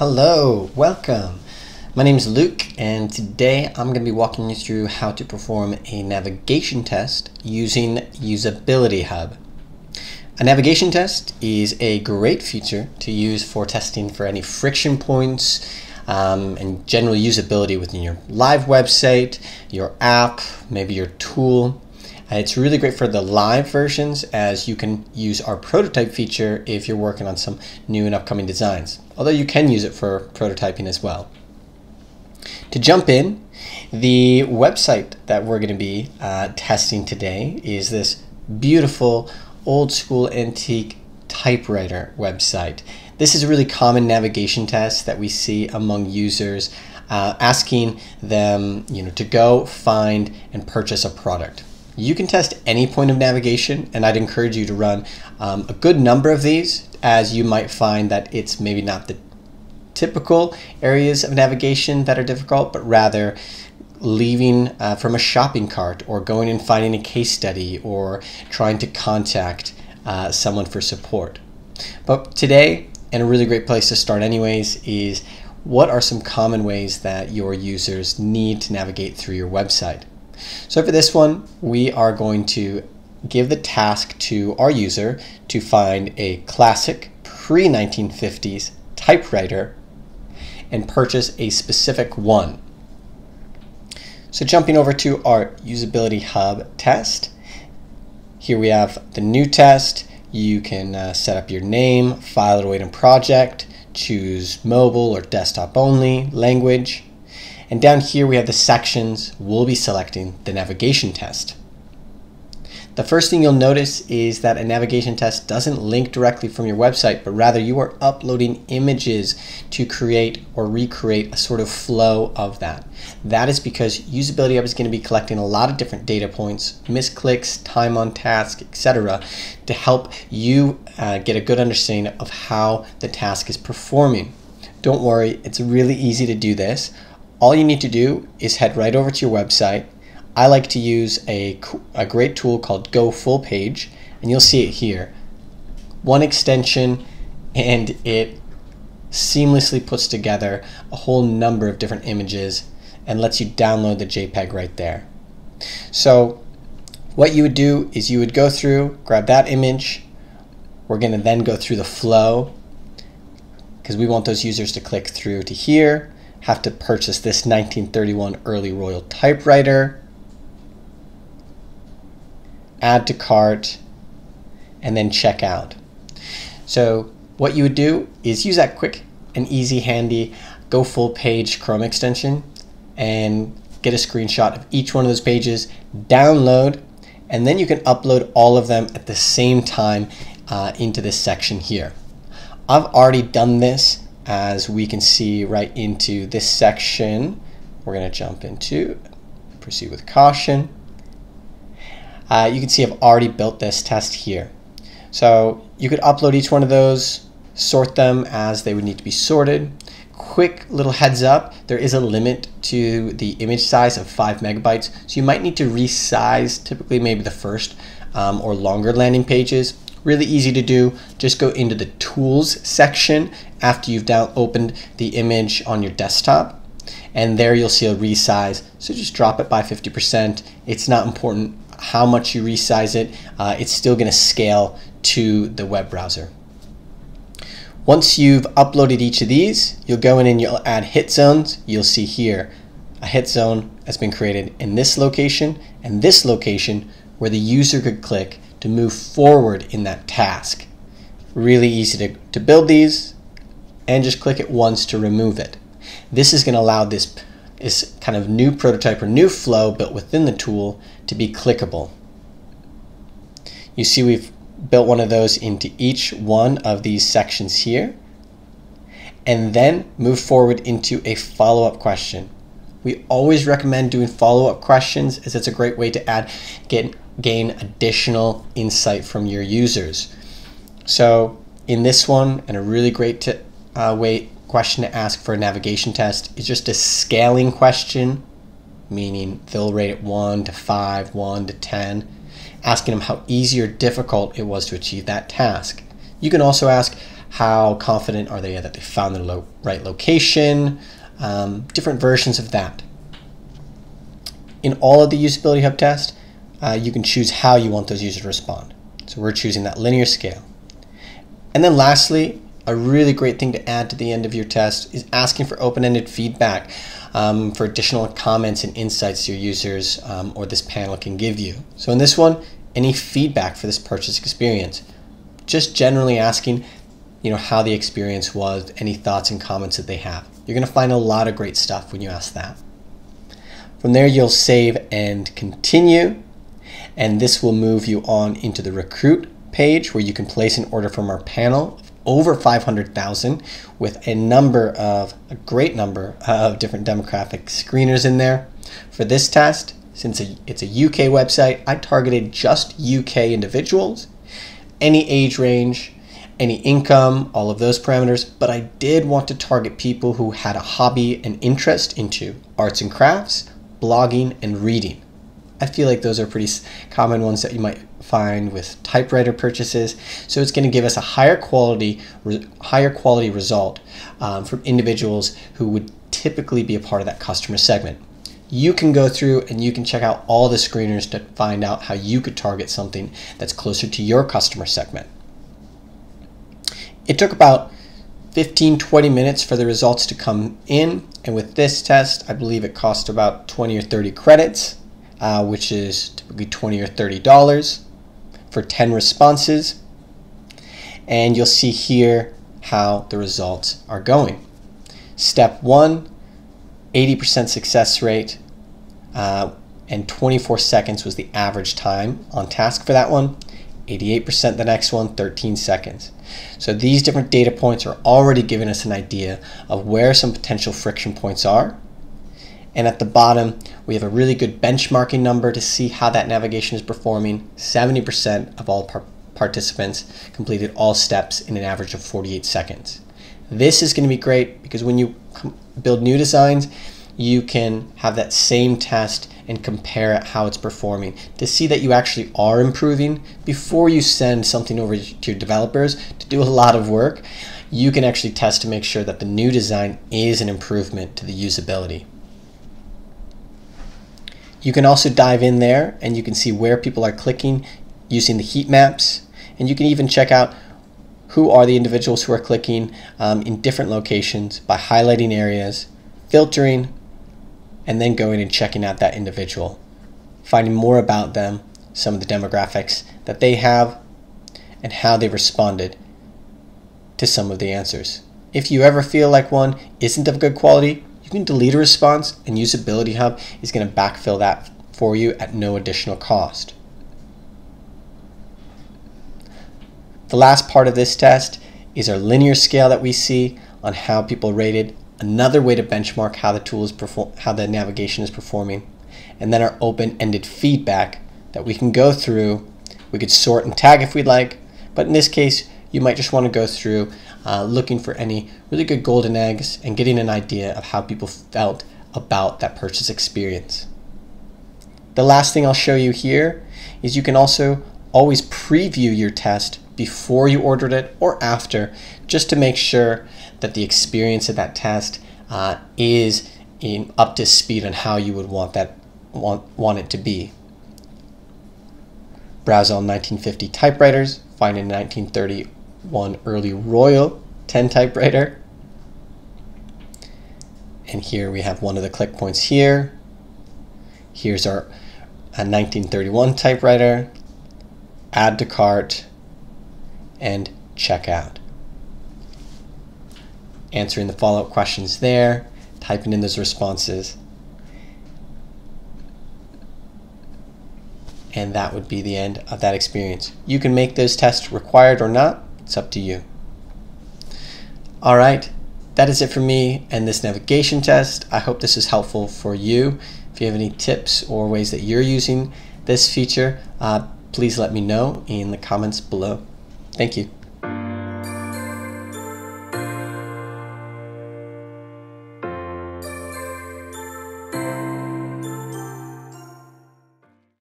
Hello, welcome. My name is Luke, and today I'm going to be walking you through how to perform a navigation test using Usability Hub. A navigation test is a great feature to use for testing for any friction points um, and general usability within your live website, your app, maybe your tool. Uh, it's really great for the live versions as you can use our prototype feature if you're working on some new and upcoming designs, although you can use it for prototyping as well. To jump in, the website that we're going to be uh, testing today is this beautiful old school antique typewriter website. This is a really common navigation test that we see among users uh, asking them you know, to go find and purchase a product. You can test any point of navigation, and I'd encourage you to run um, a good number of these, as you might find that it's maybe not the typical areas of navigation that are difficult, but rather leaving uh, from a shopping cart or going and finding a case study or trying to contact uh, someone for support. But today, and a really great place to start, anyways, is what are some common ways that your users need to navigate through your website? So for this one, we are going to give the task to our user to find a classic pre-1950s typewriter and purchase a specific one. So jumping over to our usability hub test, here we have the new test. You can uh, set up your name, file it away in project, choose mobile or desktop only, language, and down here we have the sections. We'll be selecting the navigation test. The first thing you'll notice is that a navigation test doesn't link directly from your website, but rather you are uploading images to create or recreate a sort of flow of that. That is because Usability Hub is going to be collecting a lot of different data points, misclicks, time on task, etc., to help you uh, get a good understanding of how the task is performing. Don't worry, it's really easy to do this all you need to do is head right over to your website. I like to use a, a great tool called Go Full Page, and you'll see it here. One extension, and it seamlessly puts together a whole number of different images and lets you download the JPEG right there. So what you would do is you would go through, grab that image. We're going to then go through the flow because we want those users to click through to here have to purchase this 1931 early royal typewriter, add to cart, and then check out. So what you would do is use that quick and easy handy go full page Chrome extension and get a screenshot of each one of those pages, download, and then you can upload all of them at the same time uh, into this section here. I've already done this as we can see right into this section. We're going to jump into proceed with caution. Uh, you can see I've already built this test here. So you could upload each one of those, sort them as they would need to be sorted. Quick little heads up, there is a limit to the image size of 5 megabytes, so you might need to resize typically maybe the first um, or longer landing pages Really easy to do. Just go into the tools section after you've down opened the image on your desktop and there you'll see a resize. So just drop it by 50%. It's not important how much you resize it. Uh, it's still gonna scale to the web browser. Once you've uploaded each of these, you'll go in and you'll add hit zones. You'll see here a hit zone has been created in this location and this location where the user could click to move forward in that task. Really easy to, to build these and just click it once to remove it. This is going to allow this, this kind of new prototype or new flow built within the tool to be clickable. You see we've built one of those into each one of these sections here and then move forward into a follow-up question. We always recommend doing follow-up questions as it's a great way to add get gain additional insight from your users. So in this one, and a really great to, uh, way question to ask for a navigation test is just a scaling question, meaning they'll rate it 1 to 5, 1 to 10, asking them how easy or difficult it was to achieve that task. You can also ask how confident are they that they found the lo right location, um, different versions of that. In all of the Usability Hub tests, uh, you can choose how you want those users to respond. So we're choosing that linear scale. And then lastly, a really great thing to add to the end of your test is asking for open-ended feedback um, for additional comments and insights your users um, or this panel can give you. So in this one, any feedback for this purchase experience. Just generally asking, you know, how the experience was, any thoughts and comments that they have. You're going to find a lot of great stuff when you ask that. From there, you'll save and continue, and this will move you on into the recruit page where you can place an order from our panel of over 500,000 with a number of, a great number of different demographic screeners in there. For this test, since it's a UK website, I targeted just UK individuals, any age range, any income, all of those parameters, but I did want to target people who had a hobby and interest into arts and crafts, blogging, and reading. I feel like those are pretty common ones that you might find with typewriter purchases. So it's going to give us a higher quality, higher quality result um, from individuals who would typically be a part of that customer segment. You can go through and you can check out all the screeners to find out how you could target something that's closer to your customer segment. It took about 15 20 minutes for the results to come in and with this test I believe it cost about 20 or 30 credits uh, which is typically 20 or 30 dollars for 10 responses. And you'll see here how the results are going. Step one 80% success rate uh, and 24 seconds was the average time on task for that one 88% the next one 13 seconds so these different data points are already giving us an idea of where some potential friction points are. And at the bottom, we have a really good benchmarking number to see how that navigation is performing. 70% of all par participants completed all steps in an average of 48 seconds. This is going to be great because when you build new designs, you can have that same test and compare how it's performing. To see that you actually are improving before you send something over to your developers to do a lot of work you can actually test to make sure that the new design is an improvement to the usability. You can also dive in there and you can see where people are clicking using the heat maps. And you can even check out who are the individuals who are clicking um, in different locations by highlighting areas filtering and then going and checking out that individual, finding more about them, some of the demographics that they have, and how they responded to some of the answers. If you ever feel like one isn't of good quality, you can delete a response and Usability Hub is going to backfill that for you at no additional cost. The last part of this test is our linear scale that we see on how people rated another way to benchmark how the tool is perform how the navigation is performing, and then our open-ended feedback that we can go through. We could sort and tag if we'd like, but in this case, you might just want to go through uh, looking for any really good golden eggs and getting an idea of how people felt about that purchase experience. The last thing I'll show you here is you can also always preview your test before you ordered it or after just to make sure that the experience of that test uh, is in up to speed on how you would want that want, want it to be. Browse all 1950 typewriters, find a 1931 early Royal 10 typewriter. And here we have one of the click points here. Here's our 1931 typewriter, add to cart, and check out answering the follow-up questions there, typing in those responses. And that would be the end of that experience. You can make those tests required or not. It's up to you. All right, that is it for me and this navigation test. I hope this is helpful for you. If you have any tips or ways that you're using this feature, uh, please let me know in the comments below. Thank you.